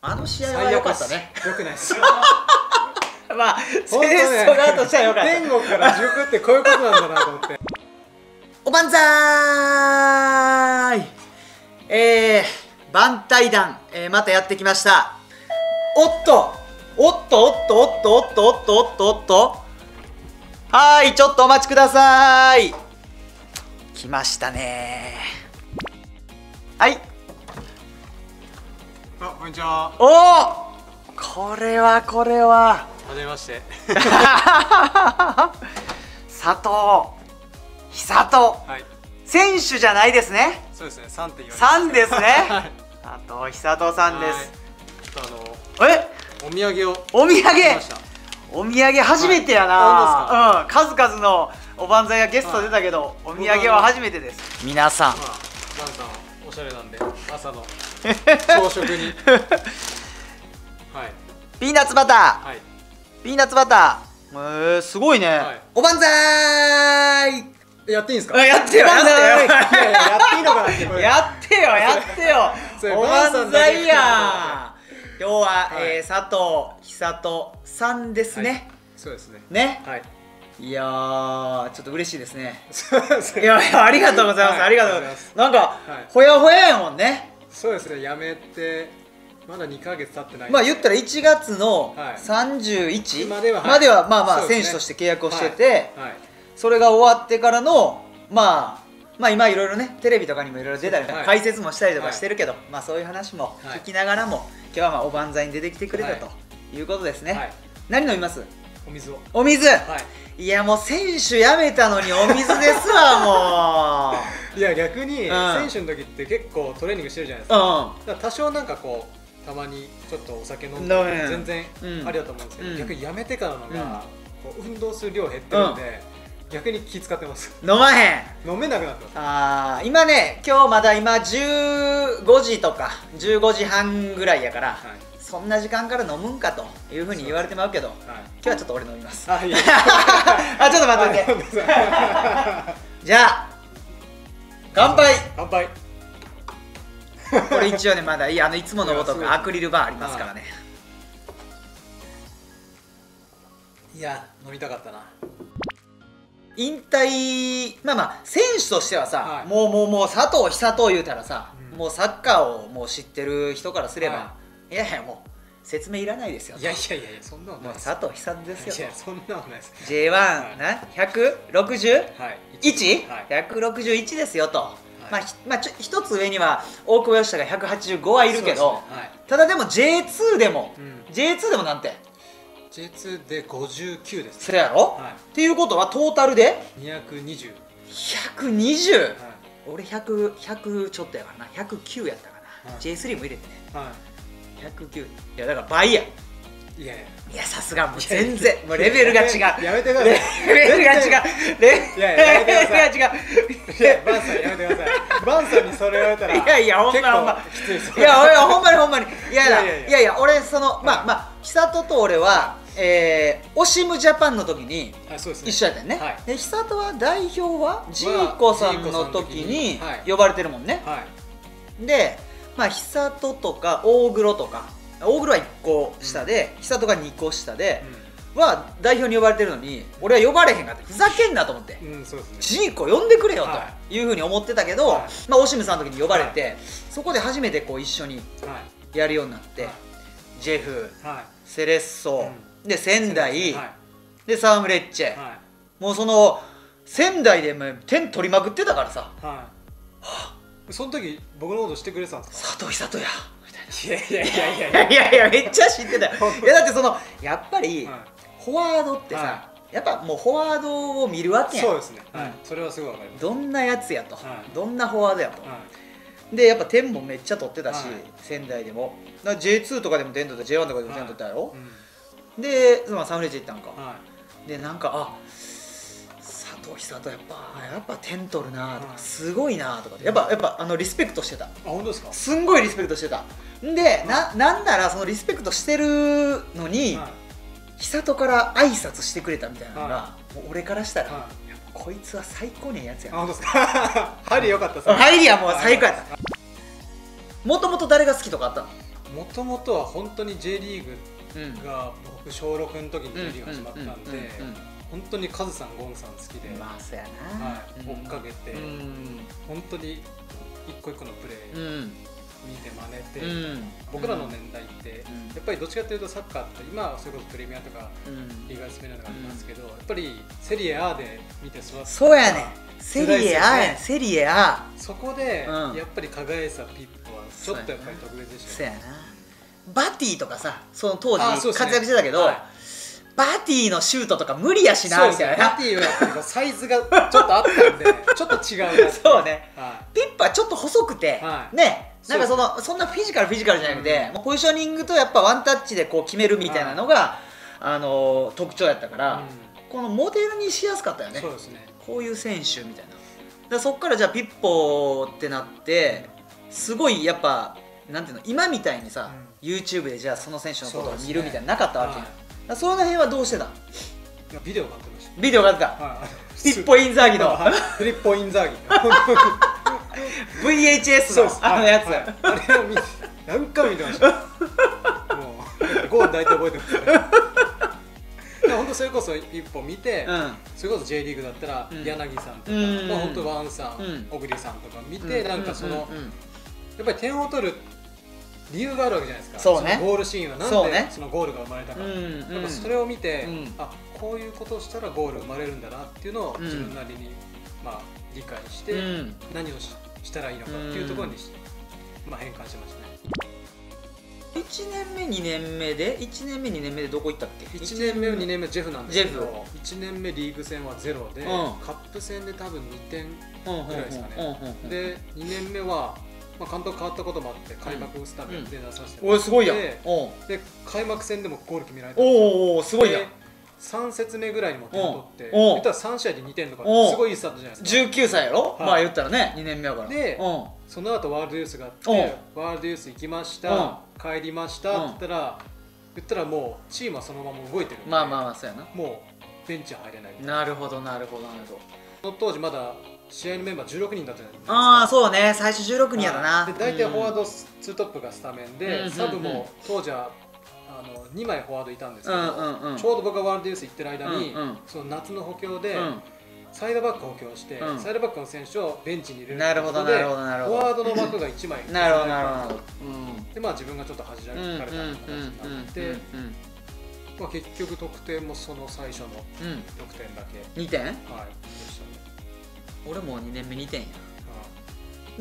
あの試合は良かったね。よくないです まあセ本当ね。レッソ側としては良かった天国から地獄ってこういうことなんだなと思って。おばんざーい。えー、番隊団、えー、またやってきました。おっと。おっとおっとおっとおっとおっとおっとおっと。はーいちょっとお待ちください。来ましたね。はいあこんにちは。おおこれはこれは。はじめまして。佐藤久人はい。選手じゃないですね。そうですね。3って言われてさんですね。はい。佐藤久人さんです、あのえ？お土産を。お土産？お土産初めてやな、はうん。数々のおばんざいやゲスト出たけど、お土産は初めてです。皆さんおしゃれなんで朝の朝食に。はい。ピーナッツバター。はい。ピーナッツバター。えー、すごいね、はい。おばんざい。えやっていいんですか？あやってよ。やってよ。いやっていいのかなやってよ。やってよ。おばんざいや。今日は、はい。えー佐藤久人さんですね、そうですね。ね？はい。いやーちょっと嬉しいですね。いやいやありがとうございます、はい。ありがとうございます。なんか、い。ほやほややもんねそうですねやめてまだ2ヶ月経ってない。まあ言ったら1月のはい。31、までははい。まではまあまあ選手として契約をしてて、はい。それが終わってからのまあまあ今いろいろねテレビとかにもいろいろ出たり、はい。解説もしたりとかしてるけど、まあそういう話もはい。聞きながらも、今日はまあおばんざいに出てきてくれたということですね、はい。何飲みます？お水を。お水、はい。い、やもう選手辞めたのにお水ですわもういや逆にうん。選手の時って結構トレーニングしてるじゃないですか。から多少なんかこうたまにちょっとお酒飲ん飲でむ全然うん。ありだと思うんですけど、うん。逆にやめてからのが、こう運動する量減ってるんで、逆に気使ってます。ん飲まへん。飲めなくなってますあー今ね今日まだ今15時とか15時半ぐらいやから、はい。そんな時間から飲むんかというふうに言われてまうけどはい。今日はちょっと俺飲みます。あいい あちょっと待ってて。じゃあ乾杯。乾杯。これ一応ねまだいい。あのいつものごとくアクリル板ありますからね。いや飲みたかったな。引退まあまあ選手としてはさ、はい。もうもうもう佐藤久藤言うたらさ、うん。もうサッカーをもう知ってる人からすれば、、はいやいやもう説明いらないですよいやいやいやそんなのもう佐藤久藤ですよいやそんなのないです。J1、な 161?、はい。はい。161ですよと、まあひまあ、ちょ一つ上には大久保嘉太が185はいるけど、はい。ただでも J2 でも、うん。J2 でもなんて？J2 で59です。それやろ、はっていうことはトータルで？い220 120、はい。俺100 100ちょっとやからな。109やったかな、はい。J3 も入れてね。は109いやだから倍や。いいやいや。いやさすがもう全然。もうレベルが違う。やめてください。レベルが違う。レベルが違う。いやバンさんやめてください。バンさんにそれ言われたらいやいやほんまほんま。いや俺はほんまにほんまに。いやいやいいや俺そのまあまあ久人と俺はえーオシムジャパンの時に一緒やったよね、はい。で久人は代表はジーコさんの時にはい。呼ばれてるもんね、はい。でまあ久人とか大黒とか大黒は1個下で、久人が2個下で、は代表に呼ばれてるのに俺は呼ばれへんかってふざけんなと思って、うん、うん、そうですね。ジーコ呼んでくれよはというふうに思ってたけど、はい。まあ、オシムさんの時に呼ばれて、そこで初めてこう一緒にはい。やるようになって、はい。ジェフはセレッソ、で仙い台、はい。でサームレッチェ、はもうその仙台で点取りまくってたからさ。い。はいその時僕のこと知ってくれてたんですか？佐藤久人や。みたいいやいやいやいやいやないやめっちゃ知ってた。よ いやだってそのやっぱり、はフォワードってさ、はやっぱもうフォワードを見るわけやん。そうですね。それはすごいわかります。どんなやつやと、はい。どんなフォワードやと、はでやっぱ点もめっちゃ取ってたし、はい。仙台でも。だから J2 とかでも点取った J1 とかでも点取ったやろ？で、まあ、サンフレッチェ行ったんか、はでなんかあ佐藤久人やっぱやっぱ点取るなとか、はいすごいなとかやっぱやっぱあのリスペクトしてた。いあ本当ですか？すんごいリスペクトしてた。んで、ななんならそのリスペクトしてるのに、はい。久人から挨拶してくれたみたいなのが、はもう俺からしたら、はやっぱこいつは最高にええやつやな。あ本当ですか？入り良かったですね。入りはもう最高やった。もともと誰が好きとかあったの？もともとは本当に J リーグうん。が僕小6の時に J リーグ始まったんでうんうん本当にカズさんゴンさん好きで、まあそうやな、はい、追っかけて、うん。本当に一個一個のプレうーん。見て真似て、うん。僕らの年代って、うん。やっぱりどっちかというとサッカーって今はそれこそプレミアとかうん。リーガースペナとかありますけど、やっぱりセリエ A で見て育ったそうやね。セリエ A やセリエ A そこで、うん。やっぱり輝いたピッポはちょっとやっぱり特別でしたね。そうやな。バティとかさその当時活躍してたけど、はいバティのシュートとか無理やしなみたいな。バティはサイズがちょっとあったんで ちょっと違うそうね。はピッポはちょっと細くて、はい。ねなんかそのそんなフィジカルフィジカルじゃなくて、もうポジショニングとやっぱワンタッチでこう決めるみたいなのが、あのー特徴やったから、い、このモデルにしやすかったよね。そうですね。こういう選手みたいな。でそっからじゃあピッポってなってすごいやっぱなんていうの今みたいにさ、YouTube でじゃあその選手のことを見るみたいなのなかったわけはいその辺はどうしてた？いやビデオ買ってましビデオがあった？た、はい、ピッポインザーギの？はい。フリッポインザーギ。VHS の？あのやつ、はい。はいあれを見て何回も見てました。もうゴール大体覚えてますね。本当それこそ一歩見て、うん。それこそ J リーグだったらうん。柳さんとか、うん。まあ、本当ワンさん、うん。小栗さんとか見て、なんかその、やっぱり点を取る理由があるわけじゃないですか。そうね。のゴールシーンはなんでそのゴールが生まれたか、うんうん。やっぱそれを見て、うん。あこういうことをしたらゴール生まれるんだなっていうのをうん。自分なりに、まあ、理解して、うん。何をししたらいいのかっていうところにし、まあ、変換しましたね。1年目2年目で1年目2年目でどこ行ったっけ？1年目2年目ジェフなんですけジェど1年目リーグ戦はゼロで、ん。カップ戦で多分2点ぐらいですかね。うんうんうんで2年目は、まあ、監督変わったこともあって開幕スタメンで出させておいすごいやん。で開幕戦でもゴール決められたんですよ。おうおうすごいやん。で3節目ぐらいにも点取っておうおう言ったら3試合で2点とかおうすごいいいスタートじゃないですか。19歳やろ、はい。まあ言ったらね2年目やから。でうん。その後ワールドユースがあっておうワールドユース行きましうん。た帰りましたうんって言ったら言ったらもうチームはそのまま動いてるんでまあまあまあそうやな。もうベンチは入れないなるほどなるほどなるほど。その当時まだ試合のメンバー16人だったじゃないですか。ああそうね。最初16人やったな。で大体フォワーうんド2トップがスタメンうんで、うん。サブも当時はあの2枚フォワードいたんですけど、うんうんうん。ちょうど僕がワールドユース行ってる間に、うんうん。その夏の補強で、うん。サイドバック補強して、うん。サイドバックの選手をベンチに入れるなるほどなるほどなるほど。フォワードの枠が1枚なるほどなるほど。でまあ自分がちょっと弾かれたうんうんうん形になって、うんまあ、結局得点もその最初のうん。うん得点だけ、2点？はい、でしたね、俺も2年目2点や。はい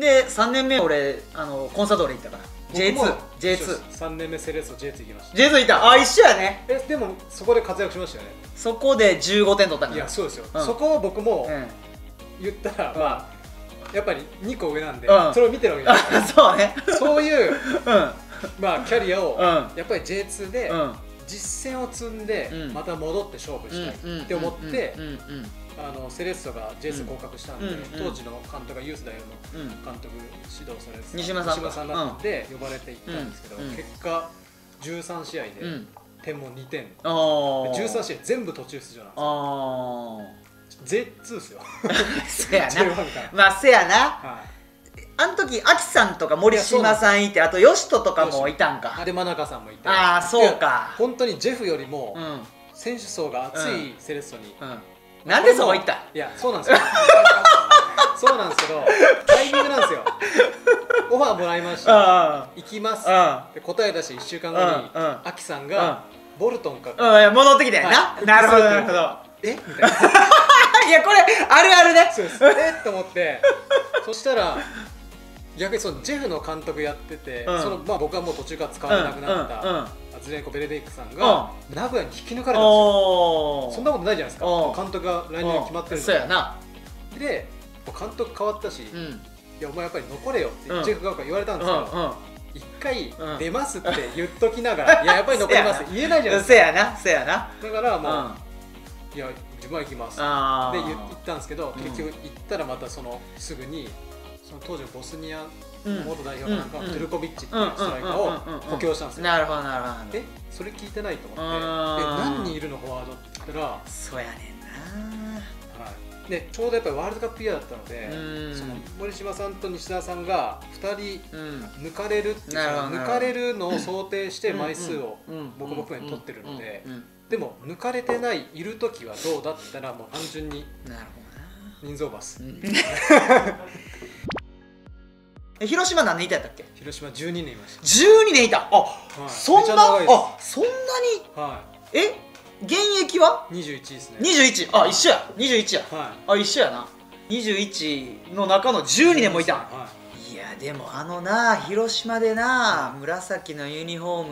で3年目俺あのコンサドーレ行ったから。僕も J2J2 3年目セレッソ J2 行きました。J2 いた。あ一緒やね。えでもそこで活躍しましたよね。そこで15点取ったんいだやそうですよ、うん。そこを僕もうん。言ったら、うん。まあやっぱり2個上なんで、うん。それを見てるわけじゃない。あ そうね。ですかそういう、うん。まあ、キャリアを、うん。やっぱり J2 でうん。実戦を積んで、うん。また戻って勝負したいって思って、あのセレッソが J2 合格したんで、うんうん。当時の監督がユース代表のうん。うん監督指導されてた西村さん西村さんだったん。で、呼ばれて行ったんですけど、うん。うん。結果13試合でうん。点も2点、あー。13試合全部途中出場なんですよ。あ J2 ですよ。ー せや J1 な。まあせやな。はい。あの時アキさんとか森島さんいてあとヨシトとかもいたんか。あで真中さんもいて。ああそうか。本当にジェフよりもうん。選手層が厚いセレッソに、うんなんでそこ行った？いやそうなんですよ。そうなんですけどタイミングなんですよ。オファーもらいました。あ行きます。あで答え出して1週間後にアキさんがボルトンかうんいや戻ってきたよな、はい。な？るほどなるほど。え？みたいな。いやこれあるあるね。そうです。え？っと思って。そしたら逆にそのジェフの監督やってて、うん。そのまあ、僕はもう途中から使われなくなった、うんうんズレンコ・ベレデイクさんが、名古屋に引き抜かれたんですよ。そんなことないじゃないですか。うん。監督が来年決まってるそうやな。で監督変わったし、いうん。やお前やっぱり残れよって、うん。ジェフ側から言われたんうですけど、ん一回うん。出ますって言っときながら、いややっぱり残ります言えないじゃないですせやなせやな。かだからもう、うん。いや自分は行きますで言ったんですけど、うん結局行ったらまたそのすぐにその当時のボスニアうん元代表のなんか、うんトゥルコビッチってうん。いうストライカーを補強したんですよ、なるほどなるほどえ？それ聞いてないと思って。うんえ？何人いるの？フォワードって言ったら、はそうやねんな。い、でちょうどやっぱりワールドカップイヤーだったのでうん。その森島さんと西田さんが2人うん抜かれるっていう抜かれるのを想定して枚数をうん僕僕に取ってるのでうんうんでも抜かれてないいる時はどうだったらもう単純になる人数オーバーですほどな え広島何年いたやったっけ？広島12年いまし12年いた。あ、い。そんなあそんなに？たはえ現役は？い21ですね。21あ一緒や。21や。はあ一緒やな。21の中のい12年もいた。はい。やでもあのな広島でな紫のユニフォー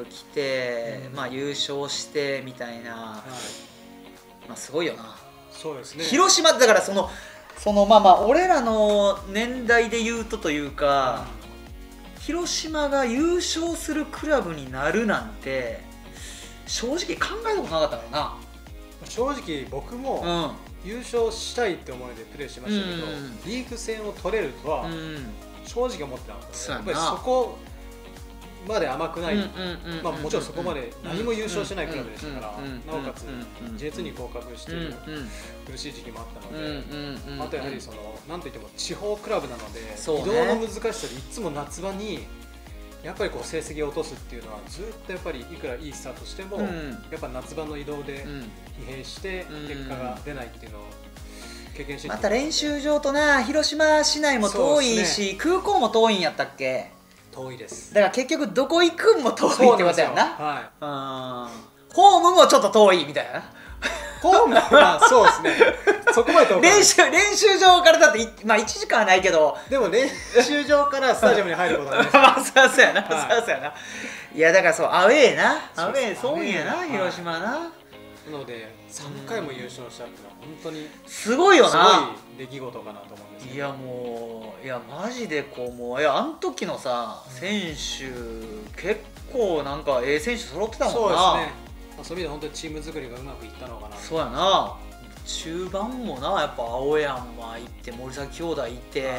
ム着て、うん。まあ優勝してみたいな、いはい。まあ、すごいよな、そうですね。広島だからそのそのまあまあ俺らの年代で言うとというか、広島が優勝するクラブになるなんて正直考えたことなかったか正直僕もらな優勝したいって思いでプレーしてましたけど、うん。リーグ戦を取れるとは正直思ってなかったやっぱりそこまで甘くない、まあ、もちろんそこまで何も優勝してないクラブでしたから、なおかつうんうん J2 に降格して苦しい時期もあったうんので、あとやはりそのなんといっても地方クラブなので、移動の難しさでいつも夏場にやっぱりこう成績を落とすっていうのはずっとやっぱりいくらいいスタートしても、うんやっぱ夏場の移動でうん疲弊してうん結果が出ないっていうのを経験してきまた練習場とな広島市内も遠いし、空港も遠いんやったっけ遠いです。だから結局どこ行くんも遠いってことやんな。はうんホームもちょっと遠いみたいな。いホームはそうですね。そこまで遠い。練習練習場からだっていまあ1時間はないけど。でも練習場からスタジアムに入ることはないです。まあそうそうやな、はい。そうそうやな。いやだからそうアウェーな。アウェーそうやな広島な、なので3回も優勝したっていうのは本当にすごいよすなごい出来事かなと思うんですけど。いやもういやマジでこうもういやあの時のさ選手結構なんかええ選手揃ってたもんな。そうですね、まあ、そういう意味で本当にチーム作りがうまくいったのかなそうやな。中盤もなやっぱ青山行って森崎兄弟いて、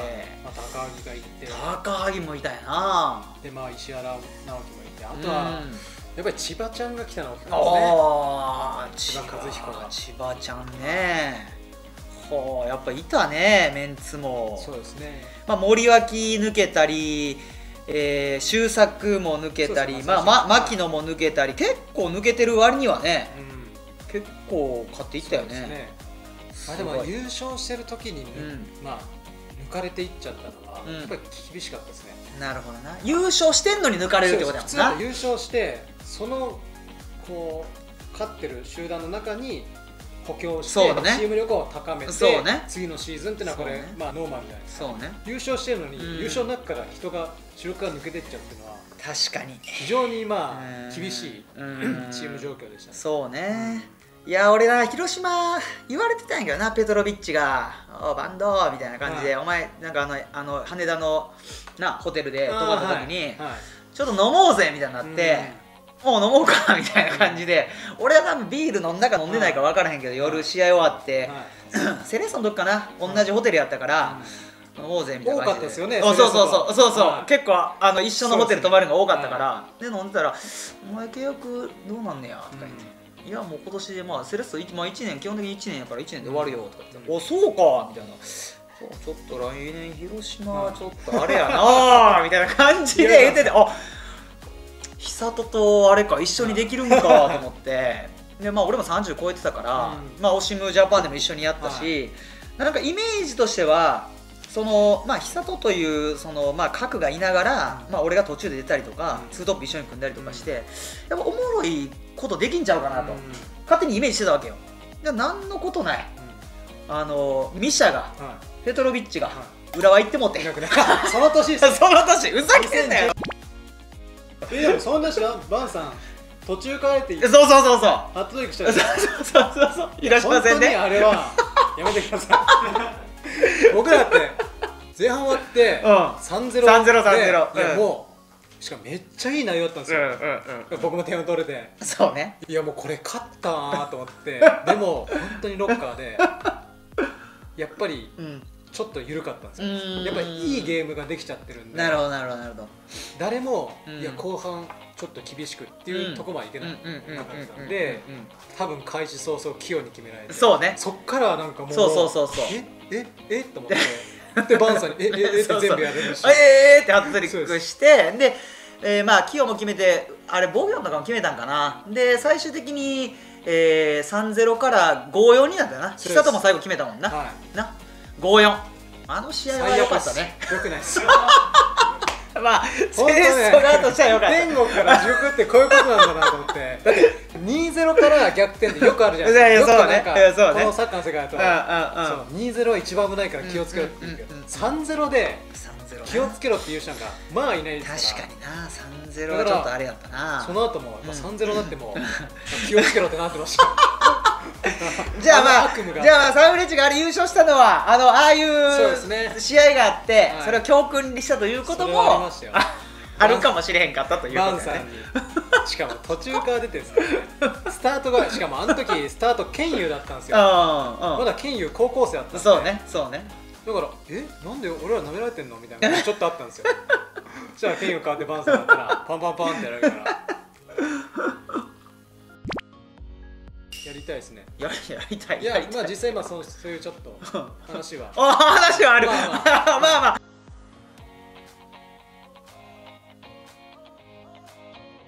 まあ、高木がいて。高萩もいたやな。で、まあ、石原直樹もいて。あとは、うんやっぱり千葉ちゃんが来たのね。ああ千葉和彦が。千葉ちゃんね。ほうやっぱいたねメンツも。そうですね。まあ、森脇抜けたり、えー、周作も抜けたりまあ、ま、牧野も抜けたり結構抜けてる割にはねうん。結構勝っていったよね。ねすまあ、でも優勝してる時に、うん。まあ抜かれていっちゃったのは、うん。やっぱり厳しかったですね。なるほどな。優勝してんのに抜かれるってことやもんな。優勝してそのこう勝ってる集団の中に補強して、ね。チーム力を高めて、ね。次のシーズンっていうのはこれ、ね。まあノーマルじゃないですか。そうね。優勝してるのに、うん。優勝の中から人が主力が抜けてっちゃうっていうのは確かに。非常にまあうん。厳しいうん。チーム状況でしたね。そうねいや俺ら広島言われてたんやけどなペトロビッチが「おうバンド」みたいな感じで、はお前なんかあのあの羽田のなホテルで泊まった時に、はい。はい。ちょっと飲もうぜみたいになって、もう飲もうかみたいな感じで、俺は多分ビール飲んだか飲んでないか分からへんけど、夜試合終わって、はい。セレッソの時かな同じホテルやったから、飲もうぜみたいな感じ多かったですよねそうそうそうそう。そうはい。結構あの一緒のホテル泊まるのが多かったから。で,、飲んでたら「お前契約どうなんねや」とか言って。いやもう今年でまあセレッソ1、まあ、1年基本的に1年やから1年で終わるよとか言って「うん。おそうか」みたいな「そうちょっと来年広島はちょっとあれやな」みたいな感じで言ってて「あ久人とあれか一緒にできるんか」と思って。でまあ俺も30超えてたから、うん。まあオシムジャパンでも一緒にやったし、なんかイメージとしてはそのまあ久人というそのまあ核がいながら、うん。まあ俺が途中で出たりとか、うん。ツートップ一緒に組んだりとかして、やっぱおもろいことできんちゃうかなと、うん。勝手にイメージしてたわけよ。で何のことない。あのミシャがうんはペトロビッチがは浦和行ってもって。その年 その年ふざけんなよ。えでもそんなしらバンさん。途中帰ってそうそうそうそう。ハットドリンクしたそうらそうそう。そう広島本当に戦であれは。やめてください。僕らって前半終わってうん。3-0で3-0 3-0いやうん。もうしかもめっちゃいい内容だったんですよ、うん僕も点を取れて。そうね。いやもうこれ勝ったなと思って。でも本当にロッカーでやっぱりうん。ちょっと緩かったんですよ。うん。やっぱりいいゲームができちゃってるんで。なるほどなるほどなるほど。誰も、うん。いや後半ちょっと厳しくっていうとこまでいけない、でで多分開始早々器用に決められて。そうね。そっからなんかもうそうそうそうそう。え？え？え？と思って でバンさんに「ええええって全部やれるし。ええーってハットトリックしてでえーまあキヨも決めてあれ防御とかも決めたんかな。で最終的に、えー、3-0から5-4になったよな。久人も最後決めたもんな、はい。な。5-4あの試合は良かったね。よくないです。よ まあ本当ね。セレッソ側としては良かった。天国から塾ってこういうことなんだなと思ってだって2-0から逆転ってよくあるじゃないですか。ね。このサッカーの世界だと。うんうんうん。そう2-0は一番危ないから気をつけろって言うけどうんうんうん3-0で3-0な気をつけろっていう人なんかまあいないですから。確かにな。3-0はちょっとあれやったな。その後もやっぱうん。3-0になっても 気をつけろってなってました じゃあまあじゃあまあサンフレッチェがあれ優勝したのはあのああいそう試合があってはい。それを教訓にしたということもあ あるかもしれへんかったということだね。にしかも途中から出てるんですからね。スタートがしかもあの時スタートケンユだったんですよ。まだケンユ高校生だったんで。そうねそうね。だからえ？なんで俺ら舐められてんの？みたいなちょっとあったんですよ。そしたらケンユ変わってバンさんだったらパンパンパンってやられるから。やりたいですね。ややりたいいややりたい。まあ実際まあそのそういうちょっと話は。あ話はある。まあ。まあまあ